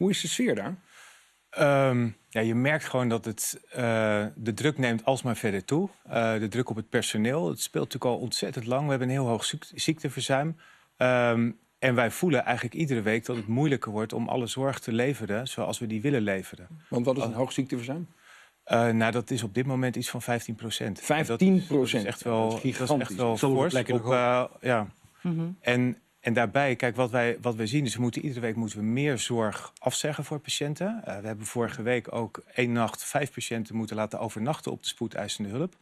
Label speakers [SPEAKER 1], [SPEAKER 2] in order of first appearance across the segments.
[SPEAKER 1] Hoe is de sfeer daar?
[SPEAKER 2] Ehm, ja, je merkt gewoon dat het, eh, de druk neemt alsmaar verder toe. Uh, de druk op het personeel. Het speelt natuurlijk al ontzettend lang. We hebben een heel hoog ziek ziekteverzuim. Um, en wij voelen eigenlijk iedere week dat het moeilijker wordt om alle zorg te leveren zoals we die willen leveren.
[SPEAKER 1] Want wat is een hoog ziekteverzuim?
[SPEAKER 2] Uh, nou, dat is op dit moment iets van 15 procent.
[SPEAKER 1] 15 procent? Dat
[SPEAKER 2] is echt wel, dat is echt wel fors. Op, uh, ja. Mm -hmm. en, en daarbij, kijk, wat wij, wat wij zien is... we moeten iedere week moeten we meer zorg afzeggen voor patiënten. Uh, we hebben vorige week ook één nacht vijf patiënten moeten laten overnachten... op de spoedeisende hulp.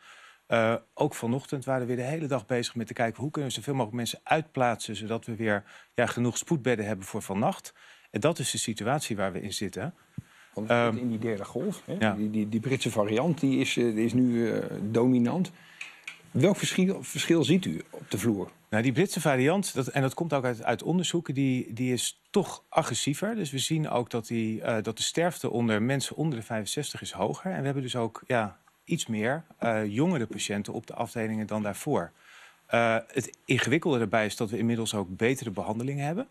[SPEAKER 2] Uh, ook vanochtend waren we weer de hele dag bezig met te kijken... hoe kunnen we zoveel mogelijk mensen uitplaatsen... zodat we weer ja, genoeg spoedbedden hebben voor vannacht. En dat is de situatie waar we in zitten.
[SPEAKER 1] Want uh, in die derde golf, hè, ja. die, die, die, Britse variant, die is, die is nu uh, dominant. Welk verschil, verschil ziet u op de vloer?
[SPEAKER 2] Nou, die Britse variant, dat, en dat komt ook uit, uit onderzoeken, die, die is toch agressiever. Dus we zien ook dat, die, uh, dat de sterfte onder mensen onder de 65 is hoger. En we hebben dus ook ja, iets meer uh, jongere patiënten op de afdelingen dan daarvoor. Uh, het ingewikkelde daarbij is dat we inmiddels ook betere behandelingen hebben.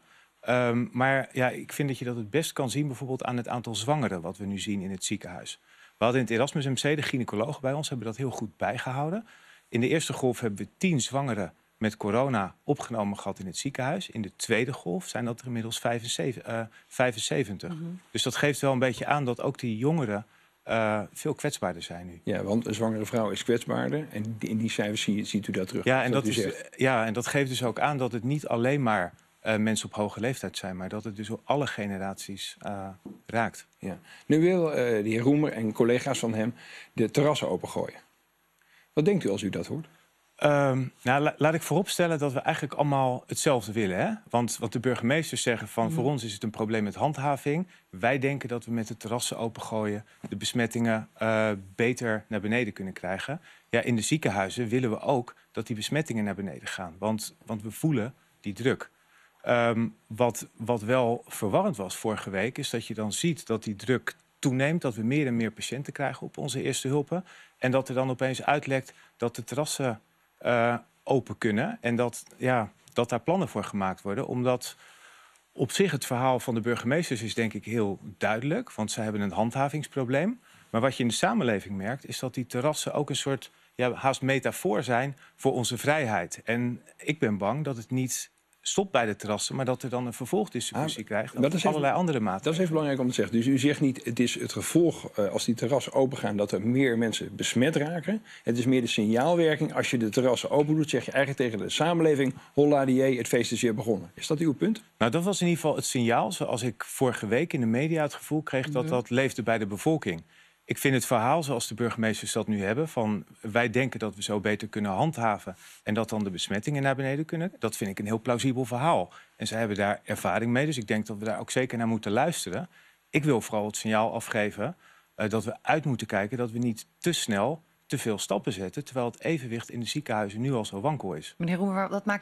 [SPEAKER 2] Um, maar ja, ik vind dat je dat het best kan zien bijvoorbeeld aan het aantal zwangeren... wat we nu zien in het ziekenhuis. We hadden in het Erasmus MC, de gynaecologen bij ons, hebben dat heel goed bijgehouden. In de eerste golf hebben we tien zwangeren met corona opgenomen gehad in het ziekenhuis. In de tweede golf zijn dat er inmiddels 75. Uh, 75. Mm -hmm. Dus dat geeft wel een beetje aan dat ook die jongeren uh, veel kwetsbaarder zijn nu.
[SPEAKER 1] Ja, want een zwangere vrouw is kwetsbaarder. En in die cijfers ziet, ziet u dat terug.
[SPEAKER 2] Ja en dat, is, ja, en dat geeft dus ook aan dat het niet alleen maar uh, mensen op hoge leeftijd zijn, maar dat het dus op alle generaties uh, raakt.
[SPEAKER 1] Ja. Nu wil de heer Roemer en collega's van hem de terrassen opengooien. Wat denkt u als u dat hoort?
[SPEAKER 2] Um, nou, la laat ik vooropstellen dat we eigenlijk allemaal hetzelfde willen. Hè? Want wat de burgemeesters zeggen van voor ons is het een probleem met handhaving. Wij denken dat we met de terrassen opengooien de besmettingen uh, beter naar beneden kunnen krijgen. Ja, in de ziekenhuizen willen we ook dat die besmettingen naar beneden gaan. Want, want we voelen die druk. Um, wat, wat wel verwarrend was vorige week is dat je dan ziet dat die druk toeneemt. Dat we meer en meer patiënten krijgen op onze eerste hulpen. En dat er dan opeens uitlekt dat de terrassen uh, open kunnen. En dat, ja, dat daar plannen voor gemaakt worden. Omdat op zich het verhaal van de burgemeesters is denk ik heel duidelijk. Want ze hebben een handhavingsprobleem. Maar wat je in de samenleving merkt, is dat die terrassen ook een soort ja, haast metafoor zijn voor onze vrijheid. En ik ben bang dat het niet stopt bij de terrassen, maar dat er dan een vervolgdistributie ah, krijgt. Dat is allerlei
[SPEAKER 1] even,
[SPEAKER 2] andere maatregelen.
[SPEAKER 1] Dat is even belangrijk om te zeggen. Dus u zegt niet, het is het gevolg uh, als die terrassen opengaan dat er meer mensen besmet raken. Het is meer de signaalwerking. Als je de terrassen open doet, zeg je eigenlijk tegen de samenleving: holla die, het feest is weer begonnen. Is dat uw punt?
[SPEAKER 2] Nou, dat was in ieder geval het signaal. Zoals ik vorige week in de media het gevoel kreeg dat dat leefde bij de bevolking. Ik vind het verhaal zoals de burgemeesters dat nu hebben... van wij denken dat we zo beter kunnen handhaven... en dat dan de besmettingen naar beneden kunnen... dat vind ik een heel plausibel verhaal. En zij hebben daar ervaring mee, dus ik denk dat we daar ook zeker naar moeten luisteren. Ik wil vooral het signaal afgeven uh, dat we uit moeten kijken... dat we niet te snel te veel stappen zetten... terwijl het evenwicht in de ziekenhuizen nu al zo wankel is.
[SPEAKER 3] Meneer Roemer, wat maakt